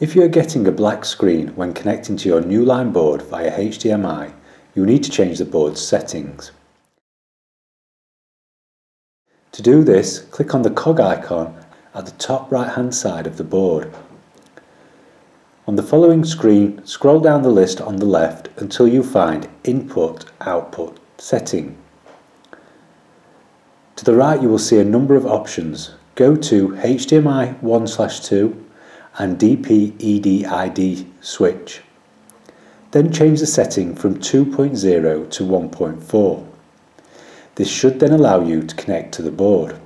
If you are getting a black screen when connecting to your Newline board via HDMI, you need to change the board's settings. To do this, click on the cog icon at the top right hand side of the board. On the following screen, scroll down the list on the left until you find Input Output Setting. To the right you will see a number of options. Go to HDMI 1/2 and DP-EDID switch. Then change the setting from 2.0 to 1.4. This should then allow you to connect to the board.